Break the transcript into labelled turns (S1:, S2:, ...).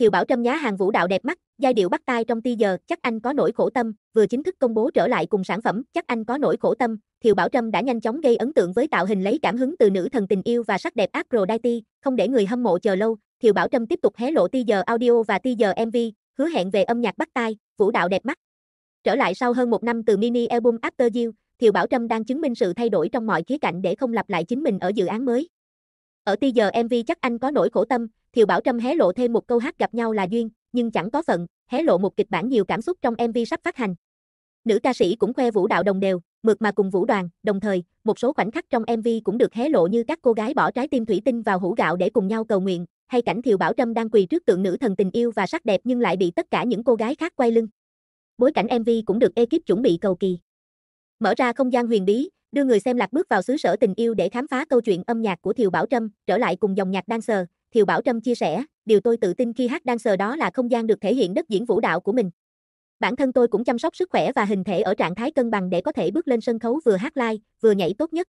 S1: Thiều Bảo Trâm nhá hàng vũ đạo đẹp mắt, giai điệu bắt tai trong ti giờ, chắc anh có nỗi khổ tâm, vừa chính thức công bố trở lại cùng sản phẩm, chắc anh có nỗi khổ tâm. Thiều Bảo Trâm đã nhanh chóng gây ấn tượng với tạo hình lấy cảm hứng từ nữ thần tình yêu và sắc đẹp Aphrodite, không để người hâm mộ chờ lâu. Thiều Bảo Trâm tiếp tục hé lộ ti giờ audio và ti giờ MV, hứa hẹn về âm nhạc bắt tai, vũ đạo đẹp mắt. Trở lại sau hơn một năm từ mini album After You, Thiều Bảo Trâm đang chứng minh sự thay đổi trong mọi khía cạnh để không lặp lại chính mình ở dự án mới. Ở ti giờ MV chắc anh có nỗi khổ tâm, Thiều Bảo Trâm hé lộ thêm một câu hát gặp nhau là duyên, nhưng chẳng có phận, hé lộ một kịch bản nhiều cảm xúc trong MV sắp phát hành. Nữ ca sĩ cũng khoe vũ đạo đồng đều, mượt mà cùng vũ đoàn, đồng thời, một số khoảnh khắc trong MV cũng được hé lộ như các cô gái bỏ trái tim thủy tinh vào hũ gạo để cùng nhau cầu nguyện, hay cảnh Thiều Bảo Trâm đang quỳ trước tượng nữ thần tình yêu và sắc đẹp nhưng lại bị tất cả những cô gái khác quay lưng. Bối cảnh MV cũng được ekip chuẩn bị cầu kỳ. Mở ra không gian huyền bí, đưa người xem lạc bước vào xứ sở tình yêu để khám phá câu chuyện âm nhạc của Thiều Bảo Trâm, trở lại cùng dòng nhạc dancer. Thiều Bảo Trâm chia sẻ, điều tôi tự tin khi hát dancer đó là không gian được thể hiện đất diễn vũ đạo của mình. Bản thân tôi cũng chăm sóc sức khỏe và hình thể ở trạng thái cân bằng để có thể bước lên sân khấu vừa hát live, vừa nhảy tốt nhất.